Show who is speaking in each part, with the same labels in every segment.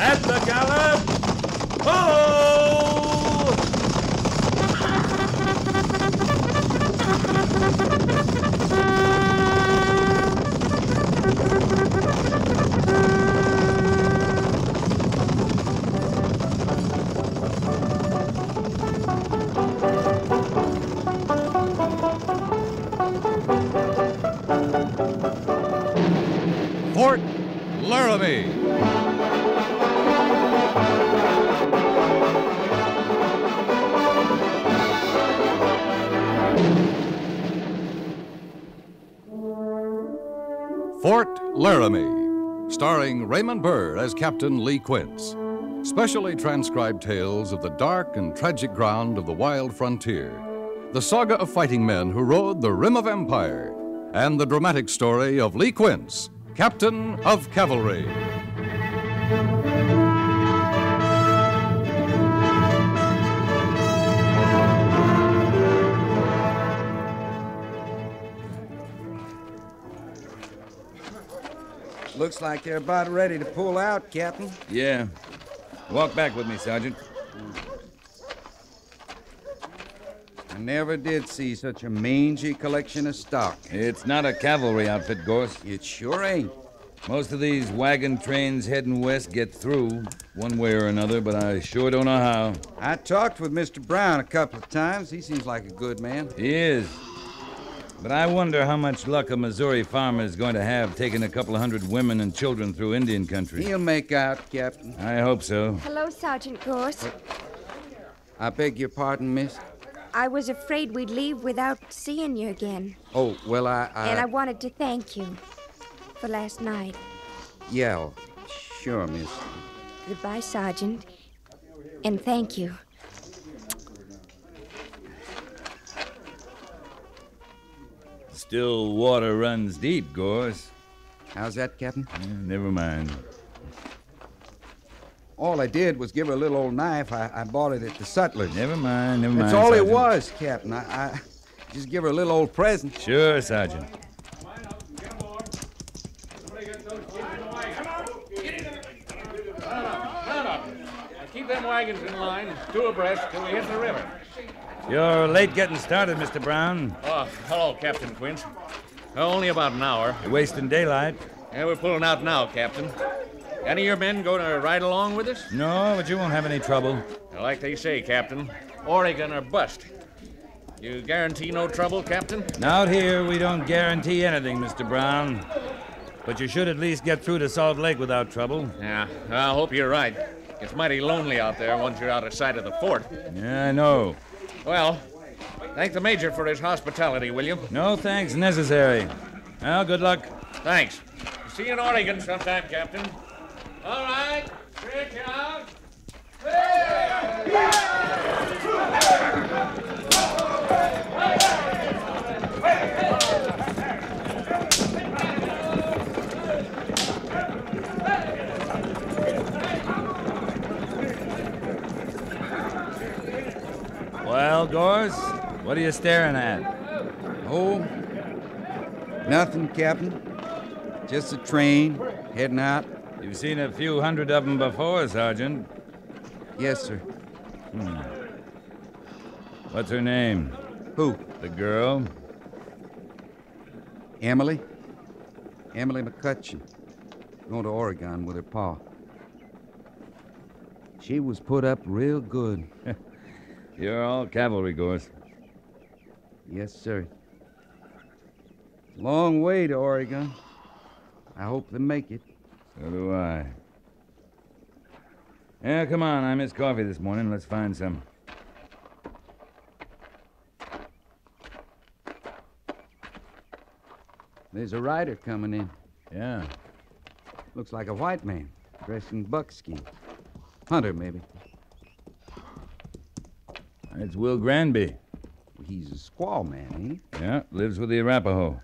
Speaker 1: At the gallop!
Speaker 2: Starring Raymond Burr as Captain Lee Quince. Specially transcribed tales of the dark and tragic ground of the wild frontier, the saga of fighting men who rode the rim of empire, and the dramatic story of Lee Quince, Captain of Cavalry.
Speaker 3: Looks like they're about ready to pull out, Captain.
Speaker 4: Yeah. Walk back with me, Sergeant.
Speaker 3: I never did see such a mangy collection of stock.
Speaker 4: It's not a cavalry outfit, Gorse.
Speaker 3: It sure ain't.
Speaker 4: Most of these wagon trains heading west get through, one way or another, but I sure don't know how.
Speaker 3: I talked with Mr. Brown a couple of times. He seems like a good man.
Speaker 4: He is. But I wonder how much luck a Missouri farmer is going to have taking a couple of hundred women and children through Indian country.
Speaker 3: He'll make out, Captain.
Speaker 4: I hope so.
Speaker 5: Hello, Sergeant Gorse.
Speaker 3: I beg your pardon, miss.
Speaker 5: I was afraid we'd leave without seeing you again.
Speaker 3: Oh, well, I. I
Speaker 5: And I wanted to thank you for last night.
Speaker 3: Yeah, oh, sure, miss.
Speaker 5: Goodbye, Sergeant. And thank you.
Speaker 4: Still water runs deep, Gorse.
Speaker 3: How's that, Captain?
Speaker 4: Eh, never mind.
Speaker 3: All I did was give her a little old knife. I, I bought it at the Sutler's.
Speaker 4: Never mind, never mind.
Speaker 3: That's all it was, Captain. I, I just give her a little old present.
Speaker 4: Sure, Sergeant. Somebody got those key. Come on!
Speaker 1: Now keep them wagons in line, two abreast, till we hit the river.
Speaker 4: You're late getting started, Mr. Brown.
Speaker 1: Oh, hello, Captain Quince. Uh, only about an hour.
Speaker 4: You're wasting daylight.
Speaker 1: Yeah, we're pulling out now, Captain. Any of your men going to ride along with us?
Speaker 4: No, but you won't have any trouble.
Speaker 1: Like they say, Captain, Oregon or bust. You guarantee no trouble, Captain?
Speaker 4: Out here, we don't guarantee anything, Mr. Brown. But you should at least get through to Salt Lake without trouble.
Speaker 1: Yeah, I hope you're right. It's mighty lonely out there once you're out of sight of the fort.
Speaker 4: Yeah, I know.
Speaker 1: Well, thank the Major for his hospitality, will you?
Speaker 4: No thanks necessary. Well, good luck.
Speaker 1: Thanks. See you in Oregon sometime, Captain. All right, stretch out.
Speaker 4: Well, Gorse, what are you staring at?
Speaker 3: Oh, nothing, Captain. Just a train heading out.
Speaker 4: You've seen a few hundred of them before, Sergeant.
Speaker 3: Yes, sir. Hmm.
Speaker 4: What's her name?
Speaker 3: Who?
Speaker 4: The girl?
Speaker 3: Emily? Emily McCutcheon. Going to Oregon with her pa. She was put up real good.
Speaker 4: You're all cavalry, Gorse.
Speaker 3: Yes, sir. Long way to Oregon. I hope they make it.
Speaker 4: So do I. Yeah, come on. I missed coffee this morning. Let's find some.
Speaker 3: There's a rider coming in.
Speaker 4: Yeah.
Speaker 3: Looks like a white man, dressed in buckskin. Hunter, maybe.
Speaker 4: It's Will Granby.
Speaker 3: He's a squaw man, ain't he?
Speaker 4: Yeah, lives with the Arapaho.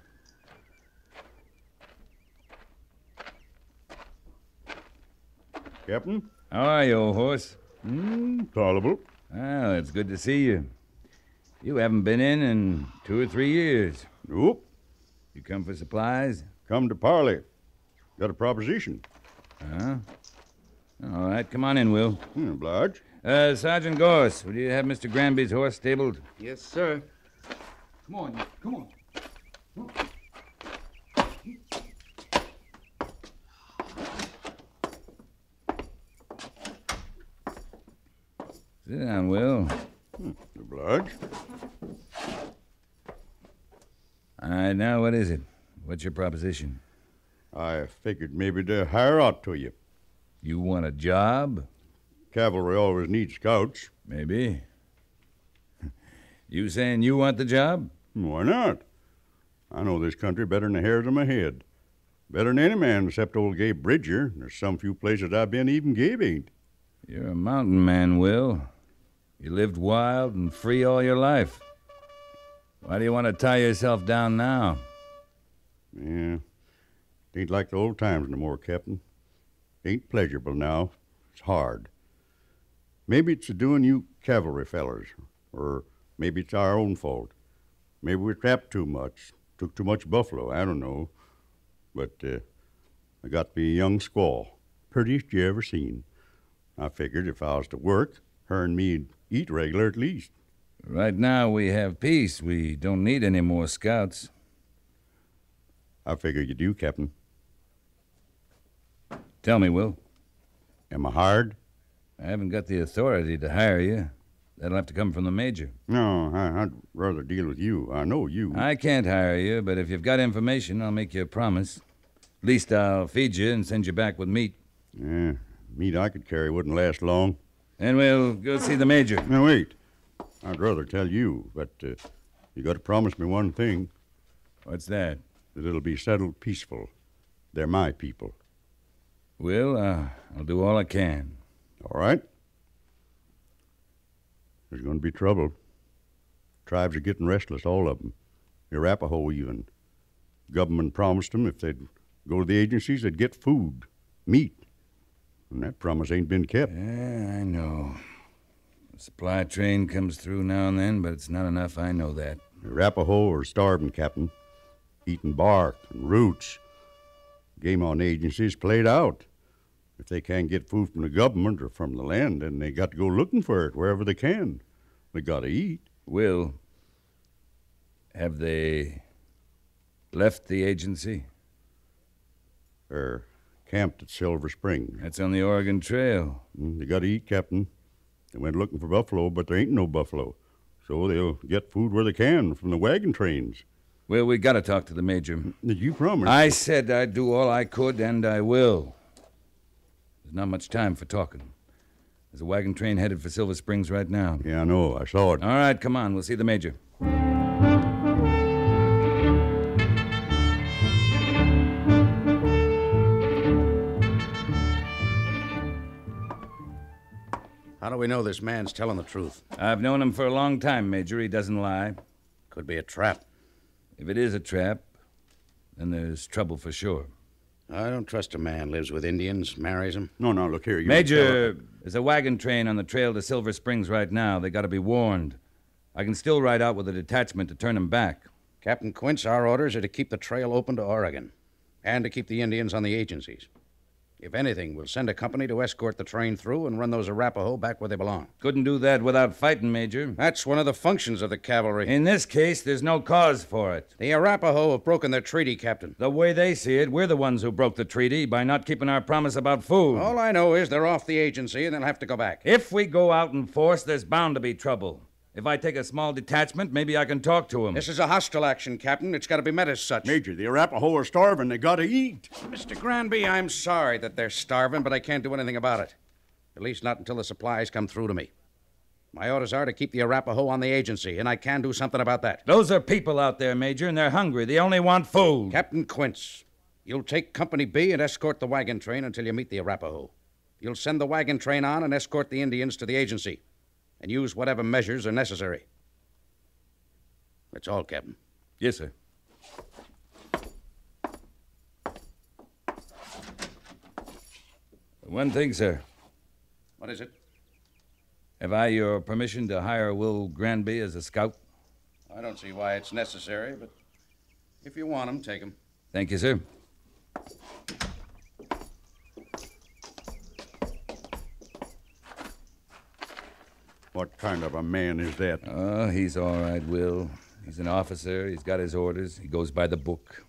Speaker 6: Captain?
Speaker 4: How are you, old horse?
Speaker 6: Hmm, tolerable.
Speaker 4: Well, it's good to see you. You haven't been in in two or three years.
Speaker 6: Nope.
Speaker 4: You come for supplies?
Speaker 6: Come to parley. Got a proposition.
Speaker 4: Huh? All right, come on in, Will.
Speaker 6: Hmm, oblige.
Speaker 4: Uh, Sergeant Gorse, will you have Mr. Granby's horse stabled?
Speaker 3: Yes, sir. Come on, come on.
Speaker 4: Sit down, Will.
Speaker 6: Oblige.
Speaker 4: All right, now what is it? What's your proposition?
Speaker 6: I figured maybe to hire out to you.
Speaker 4: You want a job?
Speaker 6: Cavalry always needs scouts.
Speaker 4: Maybe. You saying you want the job?
Speaker 6: Why not? I know this country better than the hairs on my head. Better than any man except old Gabe Bridger. There's some few places I've been even Gabe ain't.
Speaker 4: You're a mountain man, Will. You lived wild and free all your life. Why do you want to tie yourself down now?
Speaker 6: Yeah. It ain't like the old times no more, Captain. Ain't pleasurable now. It's hard. Maybe it's doing you cavalry fellers, or maybe it's our own fault. Maybe we trapped too much, took too much buffalo. I don't know. But uh, I got me a young squaw, prettiest you ever seen. I figured if I was to work, her and me'd eat regular at least.
Speaker 4: Right now we have peace. We don't need any more scouts.
Speaker 6: I figure you do, Captain.
Speaker 4: Tell me, Will.
Speaker 6: Am I hired?
Speaker 4: I haven't got the authority to hire you. That'll have to come from the major.
Speaker 6: No, I, I'd rather deal with you. I know you.
Speaker 4: I can't hire you, but if you've got information, I'll make you a promise. At least I'll feed you and send you back with meat.
Speaker 6: Yeah, meat I could carry wouldn't last long.
Speaker 4: Then we'll go see the major.
Speaker 6: Now, wait. I'd rather tell you, but uh, you got to promise me one thing
Speaker 4: What's that?
Speaker 6: that it'll be settled peaceful. They're my people.
Speaker 4: Will, uh, I'll do all I can.
Speaker 6: All right? There's going to be trouble. Tribes are getting restless, all of them. The Arapaho, even. Government promised them if they'd go to the agencies, they'd get food, meat. And that promise ain't been kept.
Speaker 4: Yeah, I know. The supply train comes through now and then, but it's not enough. I know that.
Speaker 6: The Arapaho are starving, Captain. Eating bark and roots. Game on agencies played out. If they can't get food from the government or from the land, then they got to go looking for it wherever they can. They got to eat.
Speaker 4: Will, have they left the agency?
Speaker 6: They're camped at Silver Spring.
Speaker 4: That's on the Oregon Trail.
Speaker 6: Mm, They got to eat, Captain. They went looking for buffalo, but there ain't no buffalo. So they'll get food where they can from the wagon trains.
Speaker 4: Well, we gotta talk to the major.
Speaker 6: Did you promise?
Speaker 4: I said I'd do all I could, and I will. There's not much time for talking. There's a wagon train headed for Silver Springs right now.
Speaker 6: Yeah, I know. I saw it.
Speaker 4: All right, come on. We'll see the major.
Speaker 7: How do we know this man's telling the truth?
Speaker 4: I've known him for a long time, Major. He doesn't lie.
Speaker 7: Could be a trap.
Speaker 4: If it is a trap, then there's trouble for sure.
Speaker 7: I don't trust a man lives with Indians, marries them.
Speaker 6: No, no, look here. You
Speaker 4: Major, there's a wagon train on the trail to Silver Springs right now. They gotta be warned. I can still ride out with a detachment to turn them back.
Speaker 7: Captain Quince, our orders are to keep the trail open to Oregon and to keep the Indians on the agencies. If anything, we'll send a company to escort the train through and run those Arapaho back where they belong.
Speaker 4: Couldn't do that without fighting, Major.
Speaker 7: That's one of the functions of the cavalry.
Speaker 4: In this case, there's no cause for it.
Speaker 7: The Arapaho have broken their treaty, Captain.
Speaker 4: The way they see it, we're the ones who broke the treaty by not keeping our promise about food.
Speaker 7: All I know is they're off the agency and they'll have to go back.
Speaker 4: If we go out in force, there's bound to be trouble. If I take a small detachment, maybe I can talk to them.
Speaker 7: This is a hostile action, Captain. It's got to be met as such.
Speaker 6: Major, the Arapaho are starving. They got to eat.
Speaker 7: Mr. Granby, I'm sorry that they're starving, but I can't do anything about it. At least not until the supplies come through to me. My orders are to keep the Arapaho on the agency, and I can do something about that.
Speaker 4: Those are people out there, Major, and they're hungry. They only want food.
Speaker 7: Captain Quince, you'll take Company B and escort the wagon train until you meet the Arapaho. You'll send the wagon train on and escort the Indians to the agency, and use whatever measures are necessary. That's all, Captain.
Speaker 4: Yes, sir. One thing, sir.
Speaker 7: What is it?
Speaker 4: Have I your permission to hire Will Granby as a scout?
Speaker 7: I don't see why it's necessary, but if you want him, take him.
Speaker 4: Thank you, sir.
Speaker 6: What kind of a man is that?
Speaker 4: Oh, he's all right, Will. He's an officer. He's got his orders. He goes by the book.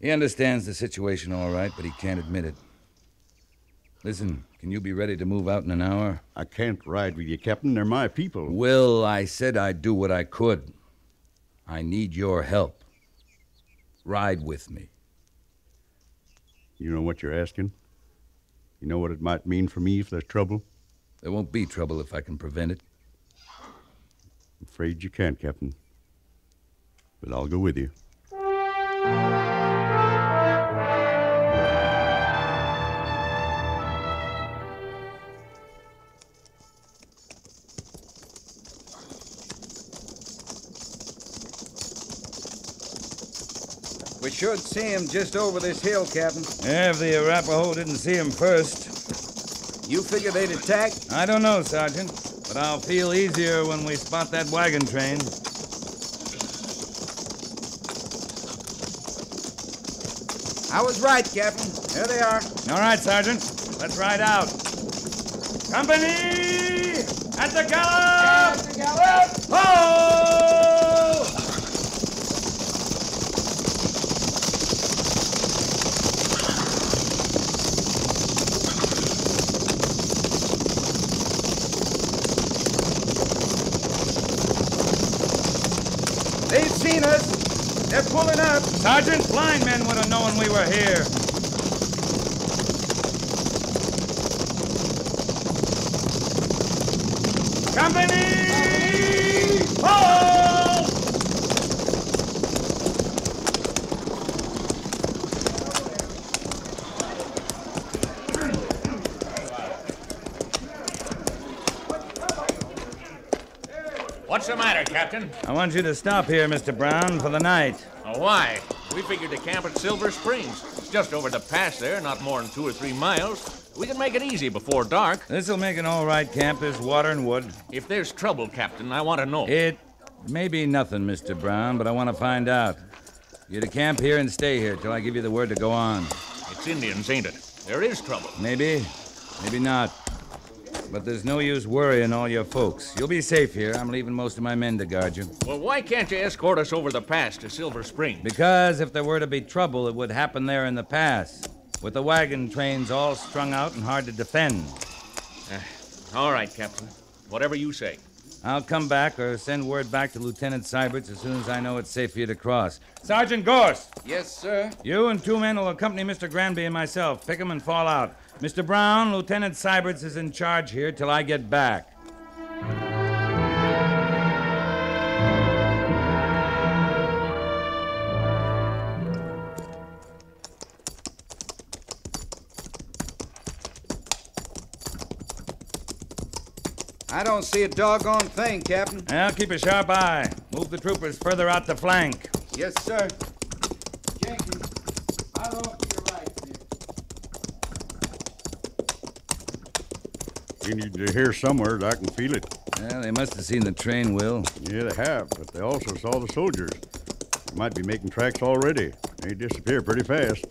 Speaker 4: He understands the situation all right, but he can't admit it. Listen, can you be ready to move out in an hour?
Speaker 6: I can't ride with you, Captain. They're my people.
Speaker 4: Will, I said I'd do what I could. I need your help. Ride with me.
Speaker 6: You know what you're asking? You know what it might mean for me if there's trouble?
Speaker 4: There won't be trouble if I can prevent it.
Speaker 6: I'm afraid you can't, Captain. But I'll go with you.
Speaker 3: We should see him just over this hill, Captain.
Speaker 4: Yeah, if the Arapaho didn't see him first.
Speaker 3: You figure they'd attack?
Speaker 4: I don't know, Sergeant, but I'll feel easier when we spot that wagon train.
Speaker 3: I was right, Captain. There they are.
Speaker 4: All right, Sergeant. Let's ride out. Company! At the gallop! At the gallop! Ho!
Speaker 3: They've seen us. They're pulling up.
Speaker 4: Sergeant, blind men would have known we were here. Company! Hold!
Speaker 1: What's the matter, Captain?
Speaker 4: I want you to stop here, Mr. Brown, for the night.
Speaker 1: Oh, why? We figured to camp at Silver Springs. It's just over the pass there, not more than two or three miles. We can make it easy before dark.
Speaker 4: This'll make an all right camp. There's water and wood.
Speaker 1: If there's trouble, Captain, I want to know.
Speaker 4: It may be nothing, Mr. Brown, but I want to find out. You're to camp here and stay here till I give you the word to go on.
Speaker 1: It's Indians, ain't it? There is trouble.
Speaker 4: Maybe, maybe not. But there's no use worrying all your folks. You'll be safe here. I'm leaving most of my men to guard you.
Speaker 1: Well, why can't you escort us over the pass to Silver Springs?
Speaker 4: Because if there were to be trouble, it would happen there in the pass, with the wagon trains all strung out and hard to defend.
Speaker 1: Eh, all right, Captain. Whatever you say.
Speaker 4: I'll come back or send word back to Lieutenant Syberts as soon as I know it's safe for you to cross. Sergeant Gorse,
Speaker 3: Yes, sir.
Speaker 4: you and two men will accompany Mr. Granby and myself. Pick Pick 'em and fall out. Mr. Brown, Lieutenant Syberts is in charge here till I get back.
Speaker 3: I don't see a doggone thing, Captain.
Speaker 4: Now keep a sharp eye. Move the troopers further out the flank.
Speaker 3: Yes, sir. Jenkins, I'll off to your right,
Speaker 6: You need to hear somewhere I can feel it.
Speaker 4: Well, they must have seen the train, Will.
Speaker 6: Yeah, they have, but they also saw the soldiers. They might be making tracks already. They disappear pretty fast.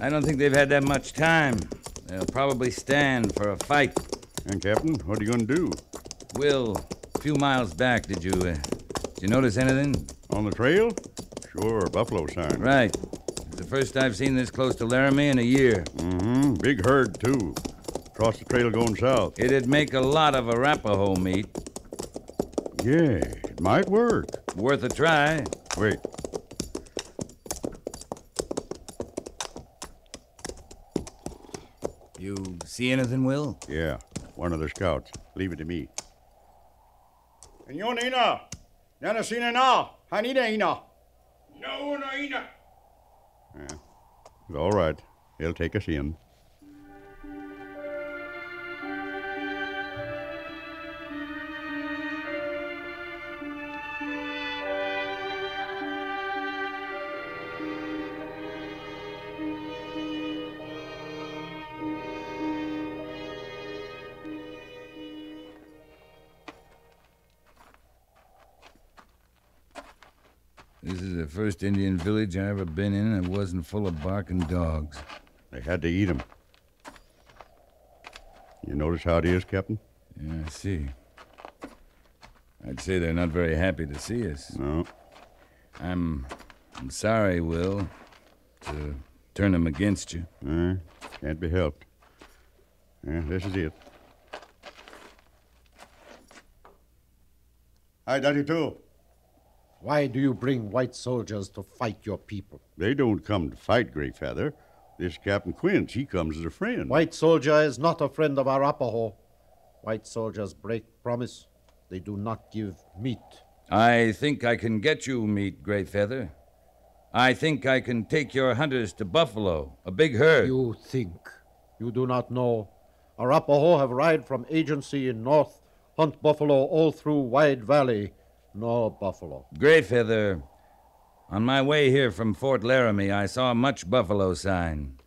Speaker 4: I don't think they've had that much time. They'll probably stand for a fight.
Speaker 6: And, Captain, what are you going to do?
Speaker 4: Will, a few miles back, did you, uh, did you notice anything?
Speaker 6: On the trail? Sure, buffalo sign.
Speaker 4: Right. It's the first I've seen this close to Laramie in a year.
Speaker 6: Mm-hmm. Big herd, too. Across the trail going south.
Speaker 4: It'd make a lot of Arapaho meat.
Speaker 6: Yeah, it might work.
Speaker 4: Worth a try.
Speaker 6: Wait.
Speaker 4: You see anything, Will?
Speaker 6: Yeah, one of the scouts. Leave it to me. Señor Ina, ya no seen na. Hanida Ina.
Speaker 1: No, no, Ina. Yeah.
Speaker 6: All right. He'll take us in.
Speaker 4: First Indian village I ever been in that wasn't full of barking dogs.
Speaker 6: They had to eat him. You notice how it is, Captain?
Speaker 4: Yeah, I see. I'd say they're not very happy to see us.
Speaker 6: No.
Speaker 4: I'm, I'm sorry, Will, to turn them against you.
Speaker 6: Uh, can't be helped. Yeah, this is it. Hi, Daddy Two.
Speaker 8: Why do you bring white soldiers to fight your people?
Speaker 6: They don't come to fight, Greyfeather. This Captain Quince, he comes as a friend.
Speaker 8: White soldier is not a friend of Arapaho. White soldiers break promise. They do not give meat.
Speaker 4: I think I can get you meat, Greyfeather. I think I can take your hunters to Buffalo, a big herd.
Speaker 8: You think. You do not know. Arapaho have ride from agency in north, hunt buffalo all through Wide Valley. No buffalo.
Speaker 4: Greyfeather, on my way here from Fort Laramie, I saw much buffalo sign.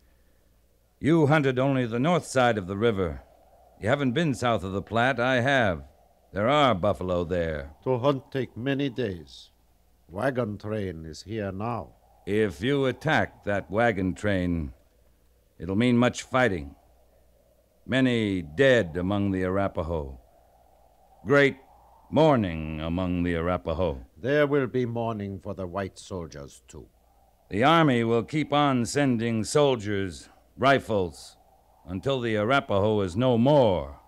Speaker 4: You hunted only the north side of the river. You haven't been south of the Platte. I have. There are buffalo there.
Speaker 8: To hunt take many days. Wagon train is here now.
Speaker 4: If you attack that wagon train, it'll mean much fighting. Many dead among the Arapaho. Great mourning among the Arapaho.
Speaker 8: There will be mourning for the white soldiers, too.
Speaker 4: The Army will keep on sending soldiers, rifles, until the Arapaho is no more.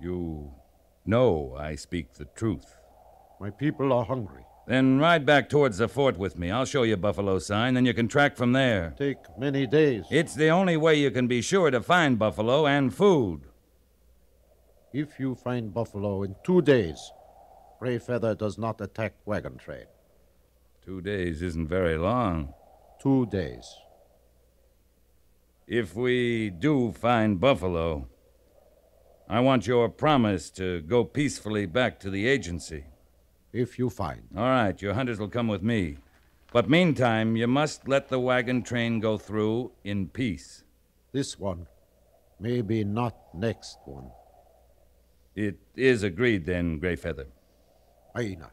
Speaker 4: You know I speak the truth.
Speaker 8: My people are hungry.
Speaker 4: Then ride back towards the fort with me. I'll show you Buffalo sign, then you can track from there.
Speaker 8: Take many days.
Speaker 4: It's the only way you can be sure to find buffalo and food.
Speaker 8: If you find buffalo in two days, Gray Feather does not attack wagon train.
Speaker 4: Two days isn't very long.
Speaker 8: Two days.
Speaker 4: If we do find buffalo, I want your promise to go peacefully back to the agency.
Speaker 8: If you find.
Speaker 4: All right, your hunters will come with me. But meantime, you must let the wagon train go through in peace.
Speaker 8: This one. Maybe not next one.
Speaker 4: It is agreed then, Greyfeather.
Speaker 8: Aina.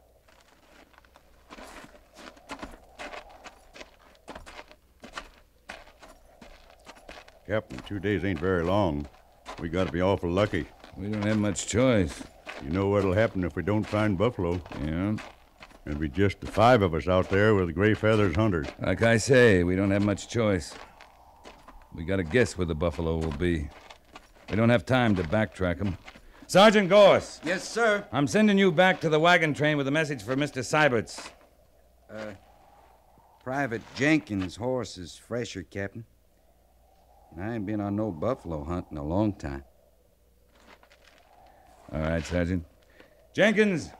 Speaker 6: Captain, two days ain't very long. We gotta be awful lucky.
Speaker 4: We don't have much choice.
Speaker 6: You know what'll happen if we don't find buffalo.
Speaker 4: Yeah?
Speaker 6: There'll be just the five of us out there with Gray Feathers hunters.
Speaker 4: Like I say, we don't have much choice. We gotta guess where the buffalo will be. We don't have time to backtrack them. Sergeant Gorse,
Speaker 3: Yes, sir.
Speaker 4: I'm sending you back to the wagon train with a message for Mr. Syberts.
Speaker 3: Uh, Private Jenkins' horse is fresher, Captain. And I ain't been on no buffalo hunt in a long time.
Speaker 4: All right, Sergeant. Jenkins!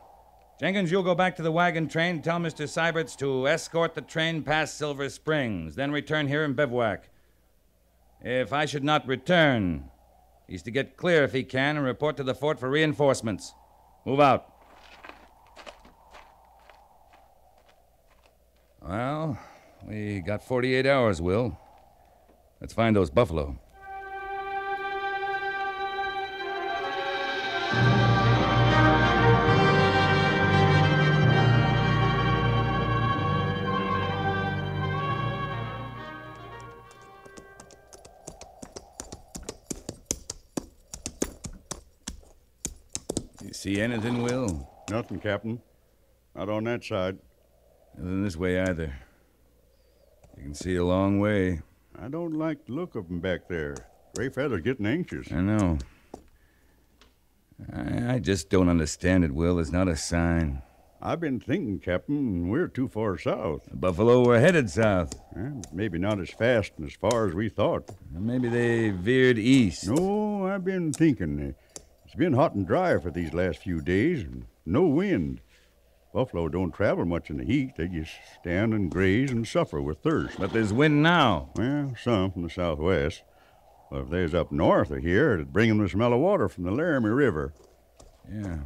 Speaker 4: Jenkins, you'll go back to the wagon train and tell Mr. Syberts to escort the train past Silver Springs, then return here in bivouac. If I should not return, he's to get clear if he can and report to the fort for reinforcements. Move out. Well, we got 48 hours, Will. Let's find those buffalo. Anything, Will?
Speaker 6: Nothing, Captain. Not on that side.
Speaker 4: Nothing this way either. You can see a long way.
Speaker 6: I don't like the look of 'em back there. Gray Feather's getting anxious.
Speaker 4: I know. I, I just don't understand it, Will. It's not a sign.
Speaker 6: I've been thinking, Captain, we're too far south.
Speaker 4: The buffalo were headed south.
Speaker 6: Eh, maybe not as fast and as far as we thought.
Speaker 4: Maybe they veered east.
Speaker 6: No, I've been thinking. It's been hot and dry for these last few days, and no wind. Buffalo don't travel much in the heat. They just stand and graze and suffer with thirst.
Speaker 4: But there's wind now.
Speaker 6: Well, some from the southwest. But if they's up north of here, it'd bring 'em the smell of water from the Laramie River.
Speaker 4: Yeah.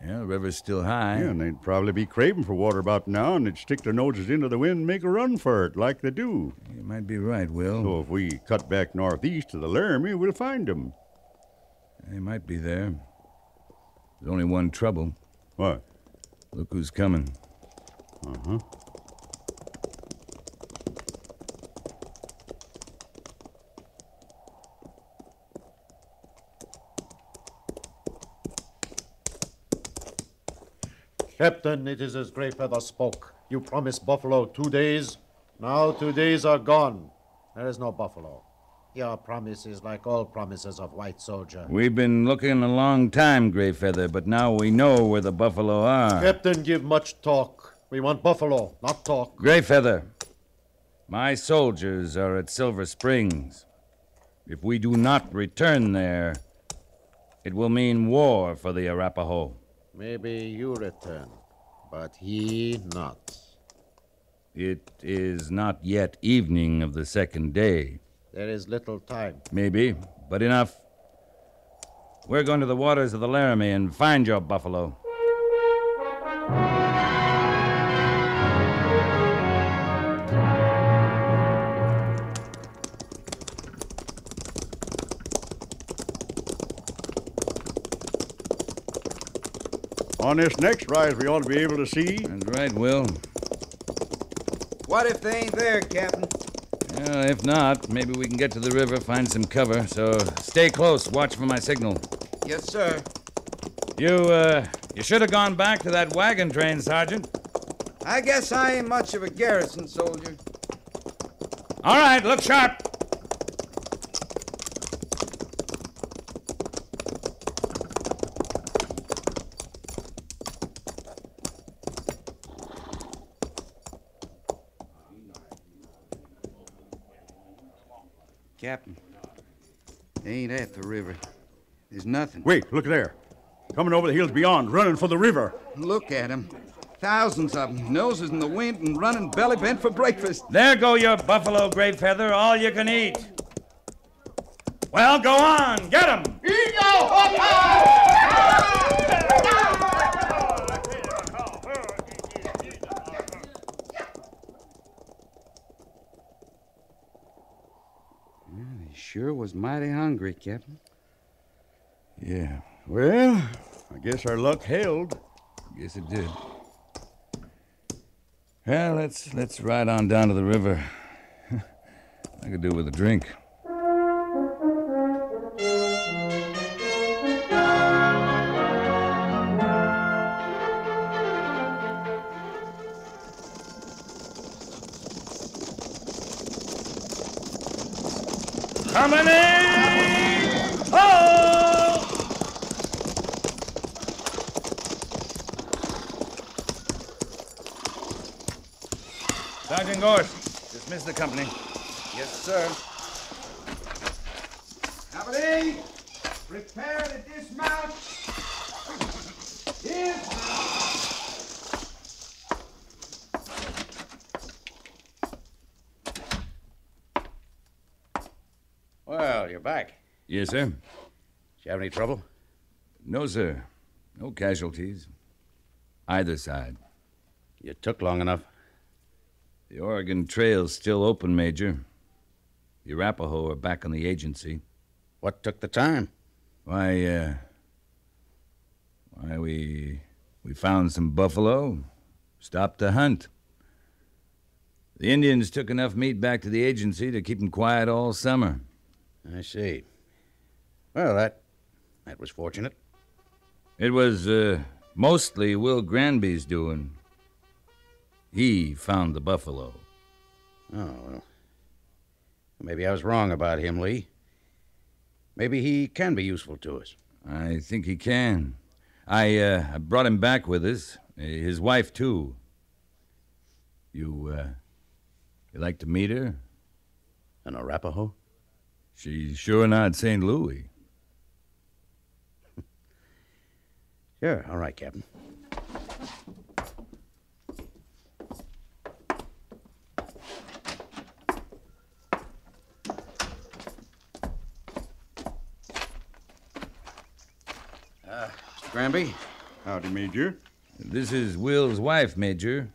Speaker 4: Yeah, the river's still high.
Speaker 6: Yeah, and they'd probably be craving for water about now, and they'd stick their noses into the wind and make a run for it, like they do.
Speaker 4: You might be right, Will.
Speaker 6: So if we cut back northeast to the Laramie, we'll find 'em.
Speaker 4: They might be there. There's only one trouble.
Speaker 6: What?
Speaker 4: Look who's coming.
Speaker 6: Uh huh.
Speaker 8: Captain, it is as Greyfeather spoke. You promised buffalo two days. Now two days are gone. There is no buffalo. Your promise is like all promises of white soldier.
Speaker 4: We've been looking a long time, Greyfeather, but now we know where the buffalo are.
Speaker 8: Captain give much talk. We want buffalo, not talk.
Speaker 4: Greyfeather, my soldiers are at Silver Springs. If we do not return there, it will mean war for the Arapaho.
Speaker 8: Maybe you return, but he not.
Speaker 4: It is not yet evening of the second day.
Speaker 8: There is little time.
Speaker 4: Maybe, but enough. We're going to the waters of the Laramie and find your buffalo.
Speaker 6: On this next rise, we ought to be able to see.
Speaker 4: That's right, Will.
Speaker 3: What if they ain't there, Captain?
Speaker 4: Well, if not, maybe we can get to the river, find some cover. So stay close. Watch for my signal.
Speaker 3: Yes, sir.
Speaker 4: You, uh, you should have gone back to that wagon train, Sergeant.
Speaker 3: I guess I ain't much of a garrison soldier.
Speaker 4: All right, look sharp.
Speaker 3: Captain, they ain't at the river. There's nothing.
Speaker 6: Wait, look there. Coming over the hills beyond, running for the river.
Speaker 3: Look at 'em. Thousands of 'em, noses in the wind and running belly bent for breakfast.
Speaker 4: There go your buffalo, gray feather, all you can eat. Well, go on, get 'em.
Speaker 3: They sure was mighty hungry, Captain.
Speaker 4: Yeah,
Speaker 6: Well, I guess our luck held.
Speaker 4: guess it did. Well, let's let's ride on down to the river. I could do with a drink.
Speaker 3: Sir. Company, prepare to dismount. Dismount.
Speaker 7: Well, you're back.
Speaker 4: Yes, sir.
Speaker 7: Did you have any trouble?
Speaker 4: No, sir. No casualties. Either side.
Speaker 7: You took long enough.
Speaker 4: The Oregon Trail's still open, Major. The Arapaho are back on the agency.
Speaker 7: What took the time?
Speaker 4: Why, uh. Why, we. We found some buffalo, stopped the hunt. The Indians took enough meat back to the agency to keep 'em quiet all summer.
Speaker 7: I see. Well, that that was fortunate.
Speaker 4: It was, uh, mostly Will Granby's doing. He found the buffalo.
Speaker 7: Oh, well. Maybe I was wrong about him, Lee. Maybe he can be useful to us.
Speaker 4: I think he can. I, uh, I brought him back with us. Uh, His wife, too. You, uh, you like to meet her?
Speaker 7: An Arapaho?
Speaker 4: She's sure not St. Louis.
Speaker 7: Sure. All right, Captain. Uh, Mr. Granby,
Speaker 6: Howdy, Major.
Speaker 4: This is Will's wife, Major.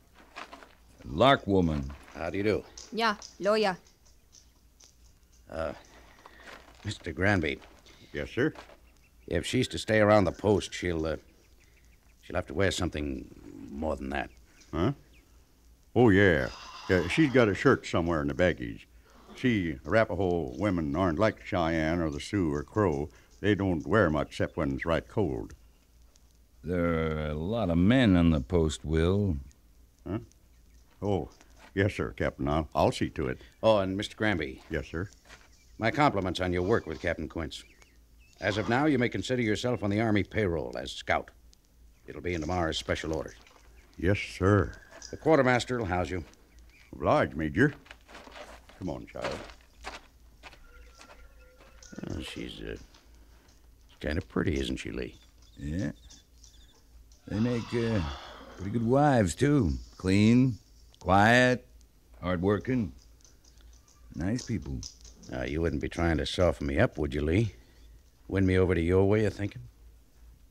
Speaker 4: Lark woman.
Speaker 7: how do you do?
Speaker 5: Yeah, lawyer.
Speaker 7: Uh, Mr. Granby,
Speaker 6: Yes, sir.
Speaker 7: if she's to stay around the post, she'll, uh, she'll have to wear something more than that.
Speaker 6: Huh? Oh, yeah. yeah. She's got a shirt somewhere in the baggage. See, Arapaho women aren't like Cheyenne or the Sioux or Crow. They don't wear much except when it's right cold.
Speaker 4: There are a lot of men on the post, Will. Huh?
Speaker 6: Oh, yes, sir, Captain. I'll, I'll see to it.
Speaker 7: Oh, and Mr. Granby,
Speaker 6: Yes, sir.
Speaker 7: my compliments on your work with Captain Quince. As of now, you may consider yourself on the Army payroll as scout. It'll be in tomorrow's special orders.
Speaker 6: Yes, sir.
Speaker 7: The quartermaster will house you.
Speaker 6: Oblige, Major. Come on, child.
Speaker 7: Oh, she's uh, kind of pretty, isn't she, Lee?
Speaker 4: Yeah. They make uh, pretty good wives, too. Clean, quiet, hardworking. Nice people.
Speaker 7: Uh, you wouldn't be trying to soften me up, would you, Lee? Win me over to your way of thinking?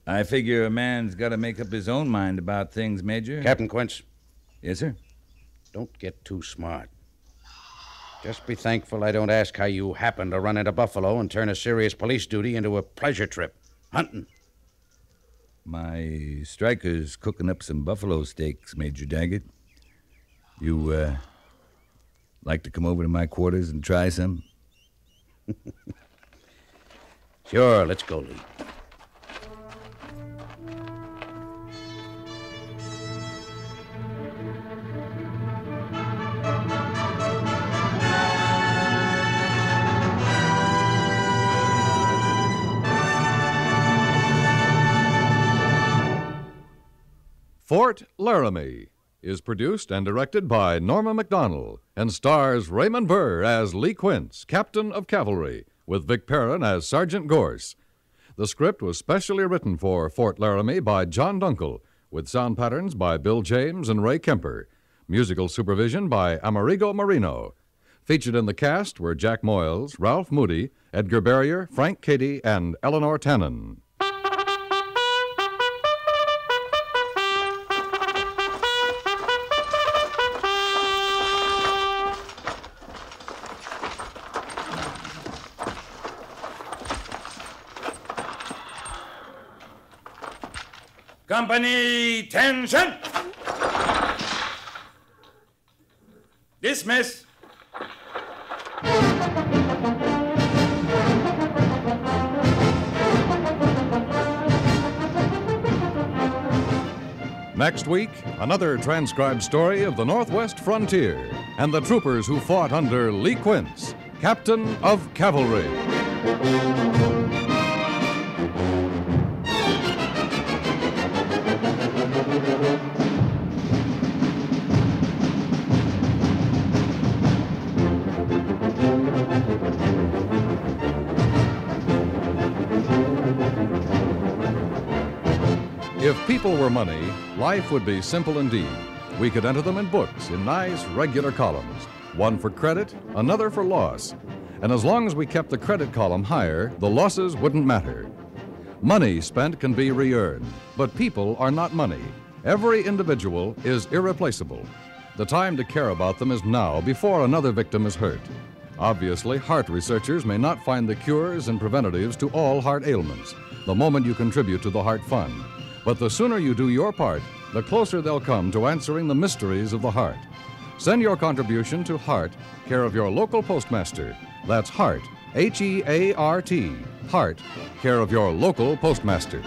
Speaker 4: I figure a man's got to make up his own mind about things, Major.
Speaker 7: Captain Quince,
Speaker 4: yes, sir.
Speaker 7: don't get too smart. Just be thankful I don't ask how you happened to run into Buffalo and turn a serious police duty into a pleasure trip. Hunting.
Speaker 4: My striker's cooking up some buffalo steaks, Major Daggett. You, uh, like to come over to my quarters and try some?
Speaker 7: Sure, let's go, Lee.
Speaker 2: Fort Laramie is produced and directed by Norman Macdonnell and stars Raymond Burr as Lee Quince, Captain of Cavalry, with Vic Perrin as Sergeant Gorse. The script was specially written for Fort Laramie by John Dunkel, with sound patterns by Bill James and Ray Kemper. Musical supervision by Amerigo Marino. Featured in the cast were Jack Moyles, Ralph Moody, Edgar Barrier, Frank Cady, and Eleanor Tannen.
Speaker 4: Company, tension! Dismiss!
Speaker 2: Next week, another transcribed story of the Northwest frontier and the troopers who fought under Lee Quince, Captain of Cavalry. Were money, life would be simple indeed. We could enter them in books in nice, regular columns one for credit, another for loss. And as long as we kept the credit column higher, the losses wouldn't matter. Money spent can be re earned, but people are not money. Every individual is irreplaceable. The time to care about them is now, before another victim is hurt. Obviously, heart researchers may not find the cures and preventatives to all heart ailments the moment you contribute to the Heart Fund. But the sooner you do your part, the closer they'll come to answering the mysteries of the heart. Send your contribution to Heart, care of your local postmaster. That's Heart, H E A R T, Heart, care of your local postmaster.